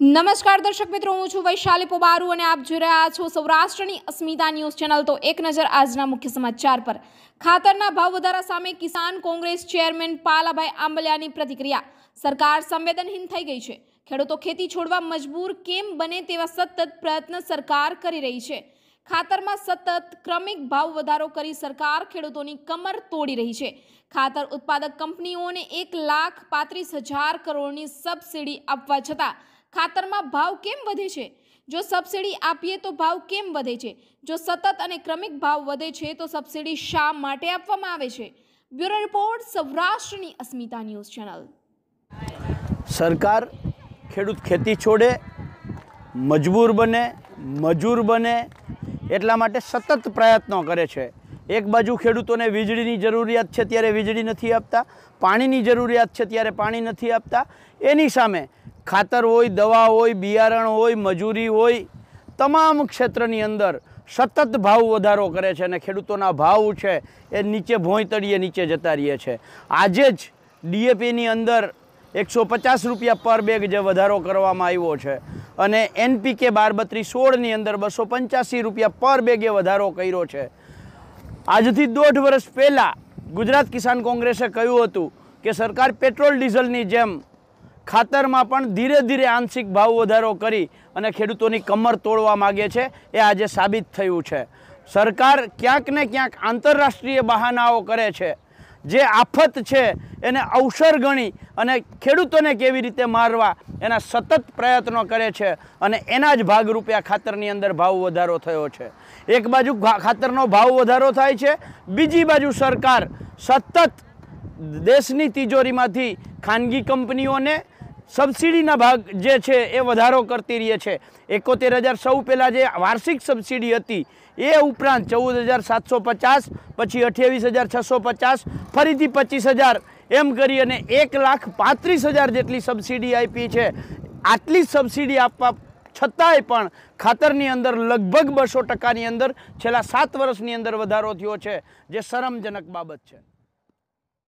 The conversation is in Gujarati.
નમસ્કાર દર્શક મિત્રો, હું છું વૈશાલી પોબારુ અને આપ જોઈ રહ્યા છો સૌરાષ્ટ્રની અસ્મિતા ન્યૂઝ ચેનલ. તો એક નજર આજના મુખ્ય સમાચાર પર. ખાતરના ભાવ વધારા સામે કિસાન કોંગ્રેસ ચેરમેન પાલાભાઈ આંબલિયાની પ્રતિક્રિયા. સરકાર સંવેદનહીન થઈ ગઈ છે. ખેડૂતો ખેતી છોડવા મજબૂર કેમ બને તેવા સતત પ્રયત્ન સરકાર કરી રહી છે. ખાતરમાં સતત ક્રમિક ભાવ વધારો કરી સરકાર ખેડૂતોની કમર તોડી રહી છે. ખાતર ઉત્પાદક કંપનીઓને એક લાખ પાંત્રીસ હજાર કરોડની સબસિડી આપવા છતાં ખાતરમાં ભાવ કેમ વધે છે? જો સબસિડી આપીએ તો ભાવ કેમ વધે છે? જો સતત અને ક્રમિક ભાવ વધે છે તો સબસિડી શા માટે આપવામાં આવે છે? બ્યુરો રિપોર્ટ, સૌરાષ્ટ્રની અસ્મિતા ન્યૂઝ ચેનલ. સરકાર ખેડૂત ખેતી છોડે, મજબૂર બને, મજૂર બને, એટલા માટે સતત પ્રયત્નો કરે છે. એક બાજુ ખેડૂતોને વીજળીની જરૂરિયાત છે ત્યારે વીજળી નથી આપતા, પાણીની જરૂરિયાત છે ત્યારે પાણી નથી આપતા. એની સામે ખાતર હોય, દવા હોય, બિયારણ હોય, મજૂરી હોય, તમામ ક્ષેત્રની અંદર સતત ભાવ વધારો કરે છે અને ખેડૂતોના ભાવ છે એ નીચે ભોંય તળીએ નીચે જતા રહીએ છે. આજે જ ડીએપીની અંદર એકસો પચાસ રૂપિયા પર બેગ જે વધારો કરવામાં આવ્યો છે અને એનપીકે બાર બત્રીસ સોળની અંદર બસો પંચ્યાસી રૂપિયા પર બેગે વધારો કર્યો છે. આજથી દોઢ વર્ષ પહેલાં ગુજરાત કિસાન કોંગ્રેસે કહ્યું હતું કે સરકાર પેટ્રોલ ડીઝલની જેમ ખાતરમાં પણ ધીરે ધીરે આંશિક ભાવ વધારો કરી અને ખેડૂતોની કમર તોડવા માગે છે, એ આજે સાબિત થયું છે. સરકાર ક્યાંક ને ક્યાંક આંતરરાષ્ટ્રીય બહાનાઓ કરે છે. જે આફત છે, એને અવસર ગણી અને ખેડૂતોને કેવી રીતે મારવા એના સતત પ્રયત્નો કરે છે અને એના જ ભાગરૂપે આ ખાતરની અંદર ભાવ વધારો થયો છે. એક બાજુ ખાતરનો ભાવ વધારો થાય છે, બીજી બાજુ સરકાર સતત દેશની તિજોરીમાંથી ખાનગી કંપનીઓને સબસિડીના ભાગ જે છે એ વધારો કરતી રહી છે. એકોતેર હજાર સૌ પહેલાં જે વાર્ષિક સબસિડી હતી, એ ઉપરાંત ચૌદ હજાર સાતસો પચાસ, પછી અઠ્યાવીસ હજાર છસો પચાસ, ફરીથી પચીસ હજાર, એમ કરી અને એક લાખ પાંત્રીસ હજાર જેટલી સબસિડી આપી છે. આટલી સબસિડી આપવા છતાંય પણ ખાતરની અંદર લગભગ બસો ટકાની અંદર છેલ્લા સાત વર્ષની અંદર વધારો થયો છે, જે શરમજનક બાબત છે.